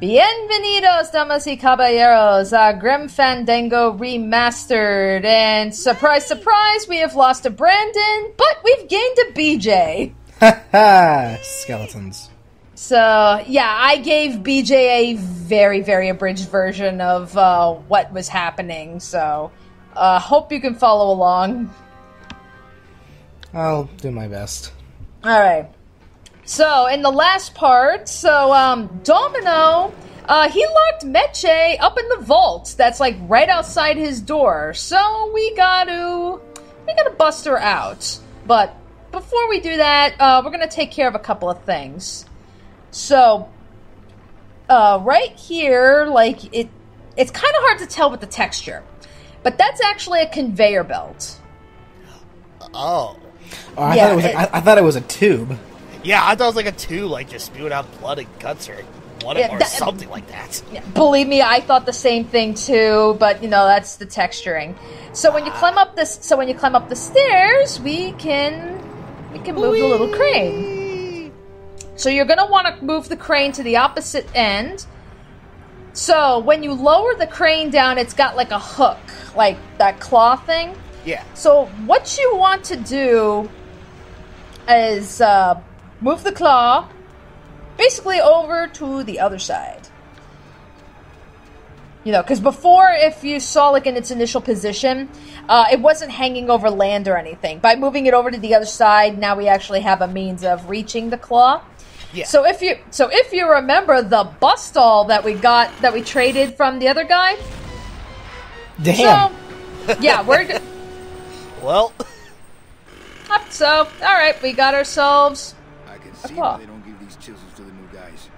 Bienvenidos, damas y caballeros, a Grim Fandango Remastered. And surprise, surprise, we have lost a Brandon, but we've gained a BJ. Ha ha! Skeletons. So, yeah, I gave BJ a very, very abridged version of uh, what was happening. So, uh, hope you can follow along. I'll do my best. All right. So in the last part, so um, Domino, uh, he locked Meche up in the vault. That's like right outside his door. So we gotta, we gotta bust her out. But before we do that, uh, we're gonna take care of a couple of things. So, uh, right here, like it, it's kind of hard to tell with the texture, but that's actually a conveyor belt. Oh. Oh, I, Yeah, thought it was. it- I, I thought it was a tube. Yeah, I thought it was like a two, like just spewing out blood and guts or what, Yeah, or something like that. Believe me, I thought the same thing too, but you know that's the texturing. So when you climb up this, so when you climb up the stairs, we can we can move the little crane. So you're gonna want to move the crane to the opposite end. So when you lower the crane down, it's got like a hook, like that claw thing. Yeah. So what you want to do is uh, move the claw basically over to the other side. You know, because before, if you saw like in its initial position, uh, it wasn't hanging over land or anything. By moving it over to the other side, now we actually have a means of reaching the claw. Yeah. So if you so if you remember the bus doll that we got that we traded from the other guy, Damn. so yeah, we're g- Well, so all right. We got ourselves. I can see claw. why they don't give these chisels to the new guys.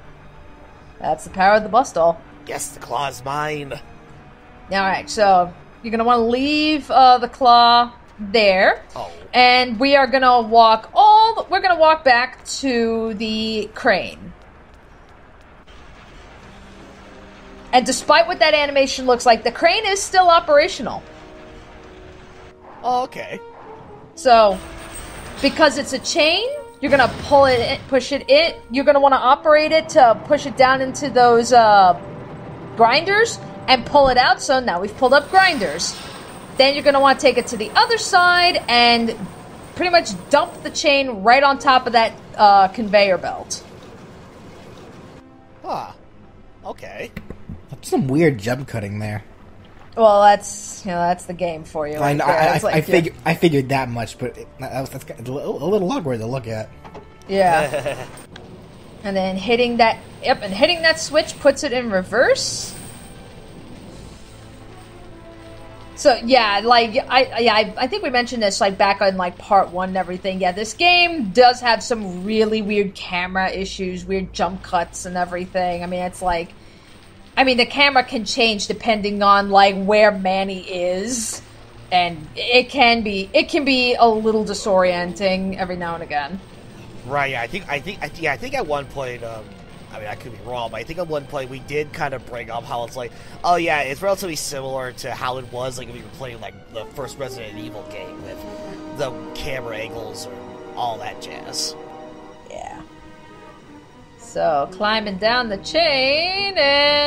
That's the power of the bus doll. yes, the claw's mine. All right, so you're gonna want to leave uh, the claw there, Oh. and we are gonna walk all. The, we're gonna walk back to the crane. And despite what that animation looks like, the crane is still operational. Oh, okay. So, because it's a chain, you're gonna pull it, in, push it in. You're gonna want to operate it to push it down into those uh, grinders and pull it out. So now we've pulled up grinders. Then you're gonna want to take it to the other side and pretty much dump the chain right on top of that uh, conveyor belt. Huh. Okay. That's Some weird jump cutting there. Well, that's you know that's the game for you. I right know. I, I, like, I, yeah. figured. I figured that much, but it, that was, that's a little, a little awkward to look at. Yeah. and then hitting that yep, and hitting that switch puts it in reverse. So yeah, like I yeah, I, I think we mentioned this like back on like part one and everything. Yeah, this game does have some really weird camera issues, weird jump cuts and everything. I mean, it's like I mean, the camera can change depending on like where Manny is, and it can be it can be a little disorienting every now and again. Right. Yeah. I think. I think. I, yeah. I think at one point. Um, I mean, I could be wrong, but I think at one point we did kind of bring up how it's like, oh yeah, it's relatively similar to how it was like if you were playing like the first Resident Evil game with the camera angles or all that jazz. Yeah. So climbing down the chain and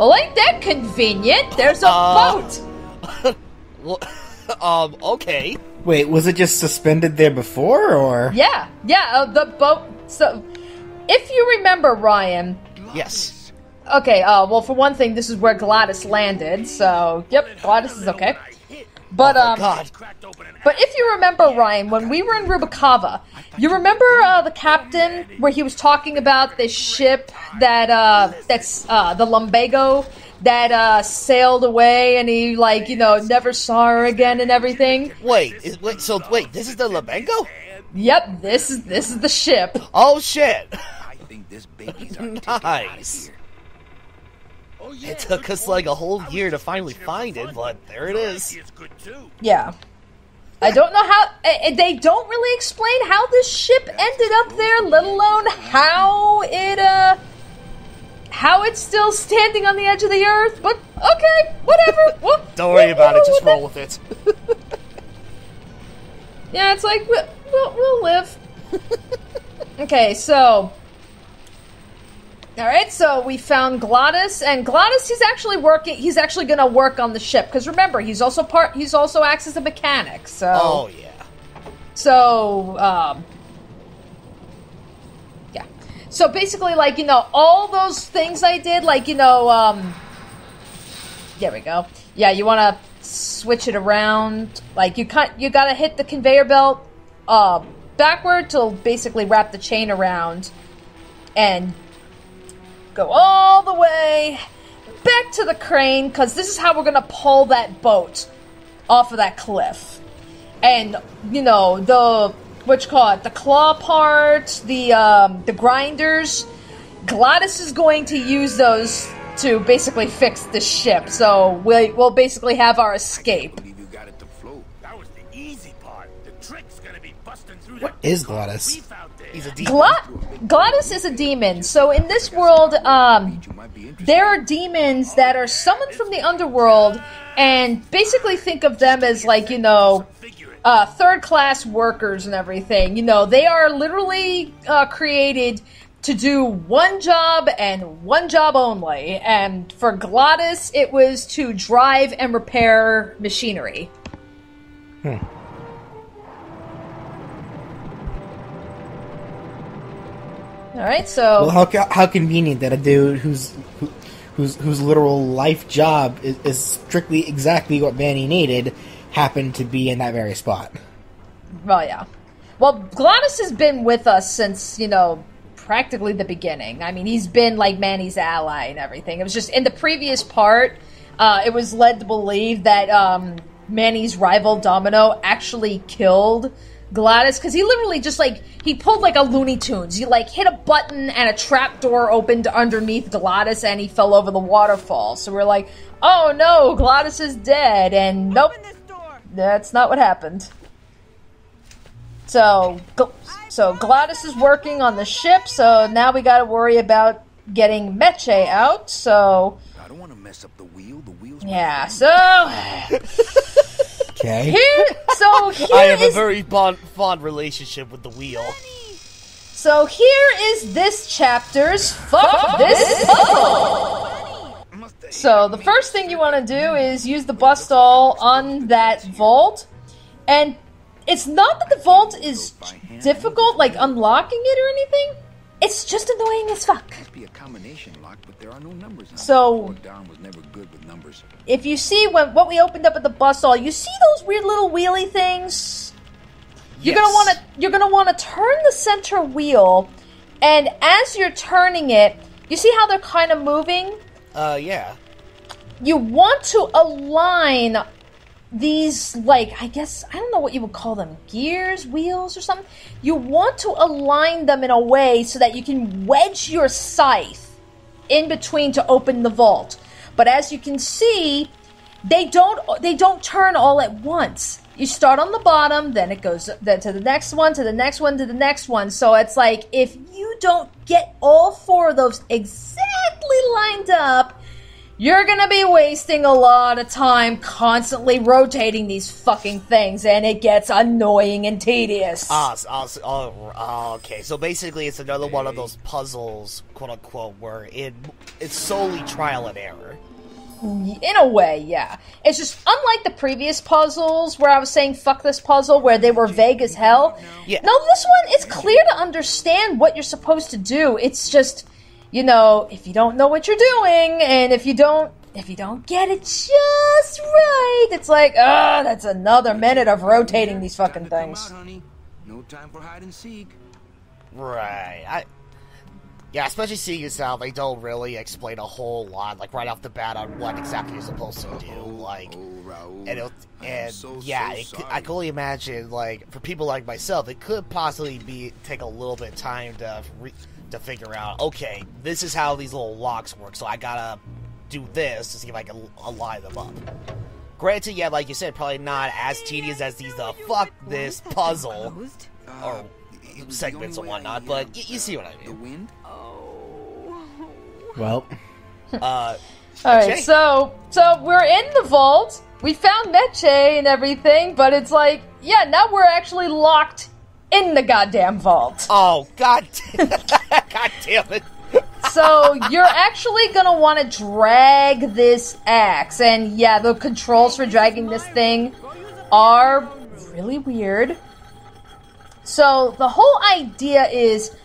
well ain't that convenient? There's a Uh. boat! Well, um. Okay. Wait, was it just suspended there before, or Yeah, yeah, uh, the boat so if you remember Ryan, Yes. okay, uh well for one thing this is where Glottis landed, so yep, Glottis is okay. But Oh, um God. But if you remember, Ryan, when we were in Rubacava, you remember uh, the captain where he was talking about this ship that uh, that's uh, the lumbago that uh, sailed away, and he like you know never saw her again and everything. Wait. Is, wait. So wait. This is the Lumbago? Yep, this is this is the ship. Oh shit. I think this baby's our ticket Nice. It took us like a whole year to finally find it, but there it is. Yeah. I don't know how eh, they don't really explain how this ship ended up there, let alone how it uh how it's still standing on the edge of the earth. But okay, whatever. We'll- Don't worry we'll about it. Just roll with it. Yeah, it's like we'll, we'll, we'll live. okay, so All right, so we found Glottis, and Glottis he's actually working. He's actually going to work on the ship because remember he's also part. He's also acts as a mechanic. So Oh yeah. So, um, yeah. So basically, like, you know, all those things I did, like, you know, um, there we go. Yeah, you want to switch it around. Like, you cut, you got to hit the conveyor belt, uh, backward to basically wrap the chain around and go all the way back to the crane because this is how we're going to pull that boat off of that cliff and you know the what you call it the claw parts the um, the grinders Glottis is going to use those to basically fix the ship so we, we'll basically have our escape believe you got it to float. That was the easy part. The trick's gonna be busting through What that is Glottis? Beef. He's a demon. Gla- Glottis is a demon so in this world um, You might be interested. there are demons that are summoned from the underworld and basically think of them as like you know Figure uh, third class workers and everything. You know, they are literally uh, created to do one job and one job only. And for Glottis, it was to drive and repair machinery. All right, so Well, how, how convenient that a dude whose who, whose whose literal life job is, is strictly exactly what Manny needed happened to be in that very spot. Well, yeah. Well, Glottis has been with us since, you know, practically the beginning. I mean, he's been like Manny's ally and everything. It was just in the previous part, uh, it was led to believe that um, Manny's rival Domino actually killed Glottis because he literally just like he pulled like a Looney Tunes. He like hit a button and a trap door opened underneath Glottis and he fell over the waterfall. So we're like, oh no, Glottis is dead. And nope, that's not what happened. So, Gl- so Glottis is working on the ship. So now we got to worry about getting Meche out. So I don't want to mess up the wheel. The wheel's yeah. So Okay. here, so here I have a very fond, fond relationship with the wheel. so here is this chapter's fuck this puzzle. So the first thing you want to do is use the bustall on that vault, and it's not that the vault is difficult, like unlocking it or anything. It's just annoying as fuck. must be a combination lock, but there are no numbers. So- Don was never good with numbers. If you see when what we opened up at the bustall, you see those weird little wheelie things. You're gonna want to you're gonna want to turn the center wheel, and as you're turning it, you see how they're kind of moving. Uh, yeah. You want to align these like I guess I don't know what you would call them gears, wheels, or something. You want to align them in a way so that you can wedge your scythe in between to open the vault. But as you can see, they don't they don't turn all at once. You start on the bottom, then it goes then to the next one, to the next one, to the next one. So it's like if you don't get all four of those exactly lined up, you're gonna be wasting a lot of time constantly rotating these fucking things, and it gets annoying and tedious. Ah, ah, oh, ah, okay. So basically, it's another one of those puzzles, quote unquote, where it it's solely trial and error. In a way, yeah. It's just unlike the previous puzzles where I was saying fuck this puzzle where they were vague as hell. Yeah. No, this one it's clear to understand what you're supposed to do. It's just, you know, if you don't know what you're doing and if you don't if you don't get it just right, it's like, ah, that's another minute of rotating these fucking Time come things. honey. No time for hide and seek. Right. I. Yeah, especially seeing as how they don't really explain a whole lot, like right off the bat, on what exactly you're supposed to do. Like, Oh, Raoul. and it, I and so, yeah, so it, could- I can only imagine like for people like myself, it could possibly be take a little bit of time to re, to figure out. Okay, this is how these little locks work, so I gotta do this to see if I can align them up. Granted, yeah, like you said, probably not as tedious as these the fuck this puzzle Uh, or it segments and whatnot, uh, but y- you see what I mean. The wind. Oh. Well, Uh, All right, Okay. so so we're in the vault. We found Meche and everything, but it's like, yeah, now we're actually locked in the goddamn vault. oh god, god damn it! so you're actually gonna want to drag this axe, and yeah, the controls for dragging this thing are really weird. So the whole idea is,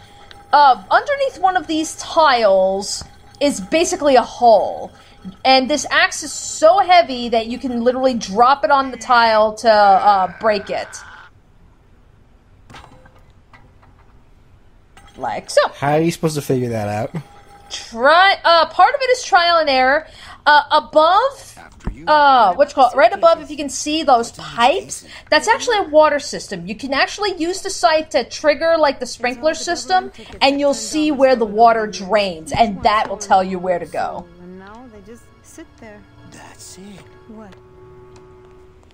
uh, underneath one of these tiles is basically a hole, and this axe is so heavy that you can literally drop it on the tile to uh, break it. Like so. How are you supposed to figure that out? Try. Uh, part of it is trial and error. Uh, above, After you. uh, what's called right above, if you can see those pipes, that's actually a water system. You can actually use the site to trigger like the sprinkler system, and you'll see where the water drains, and that will tell you where to go. And now they just sit there. That's it. What?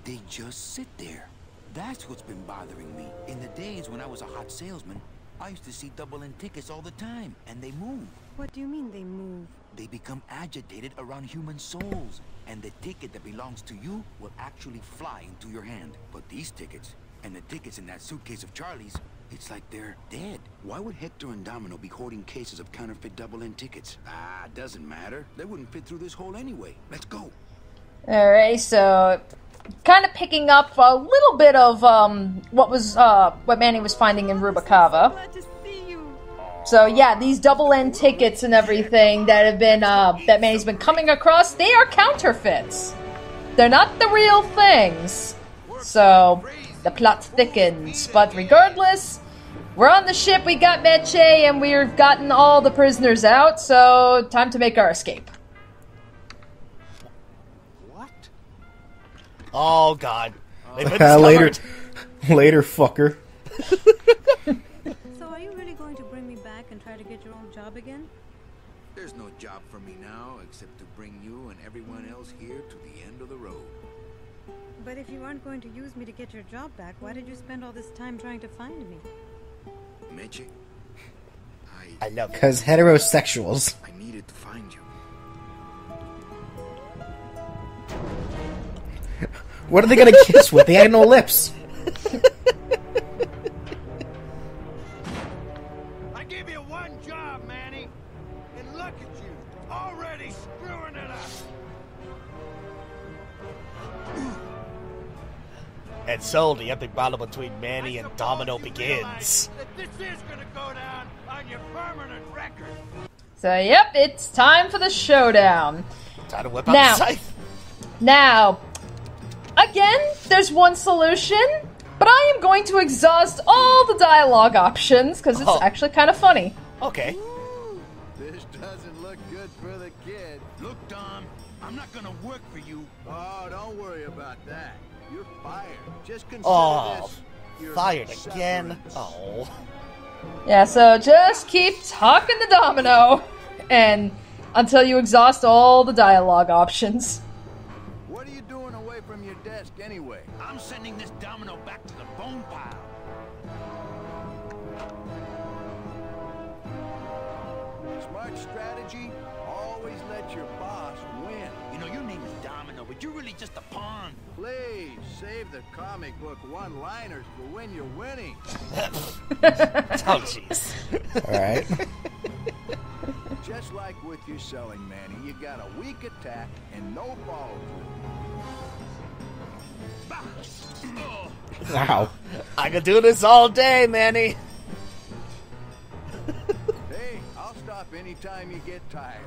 They just sit there. That's what's been bothering me. In the days when I was a hot salesman, I used to see Double-N tickets all the time, and they move. What do you mean they move? They become agitated around human souls, and the ticket that belongs to you will actually fly into your hand. But these tickets, and the tickets in that suitcase of Charlie's, it's like they're dead. Why would Hector and Domino be hoarding cases of counterfeit Double-N tickets? Ah, doesn't matter. They wouldn't fit through this hole anyway. Let's go. Alright, so kind of picking up a little bit of um, what was uh, what Manny was finding in you. So yeah, these Double N tickets and everything that have been uh, that Manny's been coming across, they are counterfeits. They're not the real things. So the plot thickens. But regardless, we're on the ship. We got Meche, and we've gotten all the prisoners out. So time to make our escape. Oh god. They've been later, later, fucker. So are you really going to bring me back and try to get your old job again? There's no job for me now except to bring you and everyone else here to the end of the road. But if you aren't going to use me to get your job back, why did you spend all this time trying to find me? Meche, I I love. Because heterosexuals. I needed to find you. What are they gonna kiss with? They had no lips. I gave you one job, Manny. And look at you, already screwing it up. And so the epic battle between Manny and Domino begins. this is gonna go down on your permanent record. So yep, it's time for the showdown. Time to whip out Now- the scythe. Now, again, there's one solution, but I am going to exhaust all the dialogue options because it's Oh. actually kind of funny. Okay. This doesn't look good for the kid. Look, Dom, I'm not gonna work for you. Oh, don't worry about that. You're fired. Just consider Oh, this your fired again. Oh. Yeah, so just keep talking to Domino, and until you exhaust all the dialogue options. Comic book one-liners for when you're winning. Oh, jeez. All right. Just like with your selling, Manny, you got a weak attack and no follow through. Wow. I could do this all day, Manny. Hey, I'll stop anytime you get tired.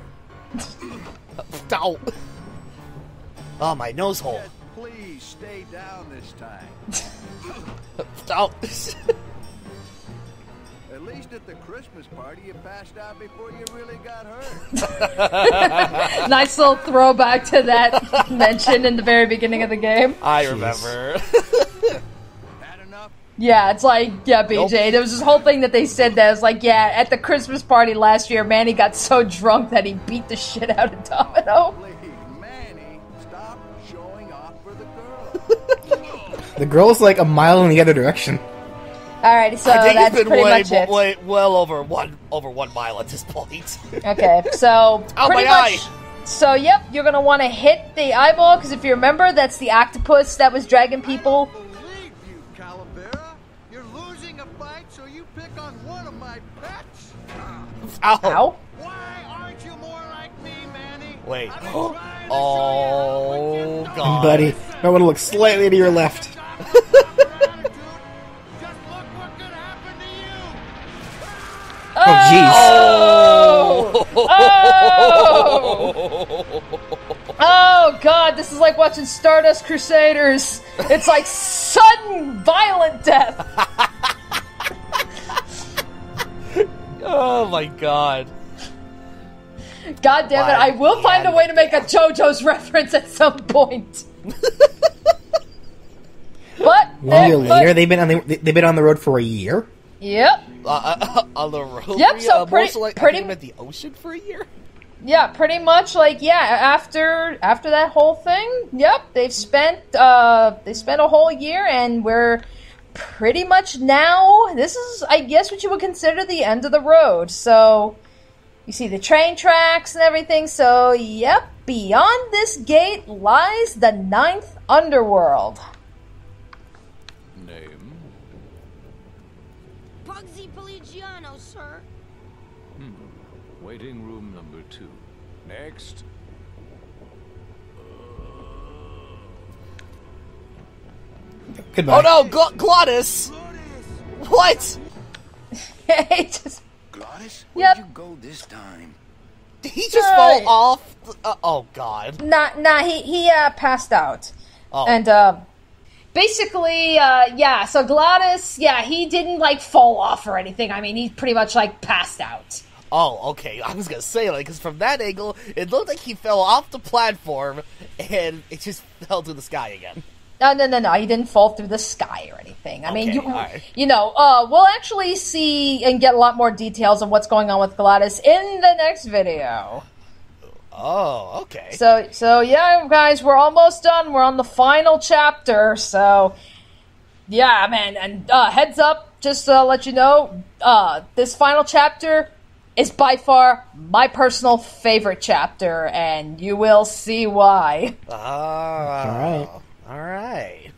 Ow. Oh, my nose hole. Just please stay down this time. Ow. At least at the Christmas party, you passed out before you really got hurt. nice little throwback to that mention in the very beginning of the game. I remember. Yeah, it's like, yeah, BJ, Nope. there was this whole thing that they said that was like, yeah, at the Christmas party last year, Manny got so drunk that he beat the shit out of Domino. The girl's like a mile in the other direction. Alrighty, so I think that's it's been pretty way, much it. way, well over one over one mile at this point. Okay, so Ow, pretty my much. So yep, you're gonna want to hit the eyeball because if you remember, that's the octopus that was dragging people. I don't You, You're losing a fight, so you pick on one of my pets? Ow. Ow! Why Wait. Oh god. Buddy, I want to look slightly to your left. You. Oh. Oh! Oh god, this is like watching Stardust Crusaders. It's like sudden, violent death. Oh my god. God damn it, I will find a way to make a JoJo's reference at some point. but One eh, year later, they've been on the they've been on the road for a year. Yep. Uh, uh, on the road. Yep, so uh, pretty- like, pretty- I think I'm at the ocean for a year. Yeah, pretty much like yeah, after after that whole thing, yep, they've spent uh they spent a whole year and we're pretty much now this is I guess what you would consider the end of the road. So you see the train tracks and everything, so yep, beyond this gate lies the ninth underworld. Bugsy Poligiano, sir. Hmm. Waiting room number two. Next. Goodbye. Oh no, Gl- Glottis! What? It just Glottis, where'd you go this time? Did he just Right. fall off? Uh, oh god. Nah, nah, he he uh, passed out, Oh. and uh, basically, uh, yeah. So Glottis, yeah, he didn't like fall off or anything. I mean, he pretty much like passed out. Oh, okay. I was gonna say like, because from that angle, it looked like he fell off the platform and it just fell to the sky again. No, no, no, no. He didn't fall through the sky or anything. I mean, you, alright. you know, uh, we'll actually see and get a lot more details of what's going on with Glottis in the next video. Oh, okay. So, so yeah, guys, we're almost done. We're on the final chapter. So, yeah, man. And uh, heads up, just to let you know, uh, this final chapter is by far my personal favorite chapter, and you will see why. Ah, All right. All right.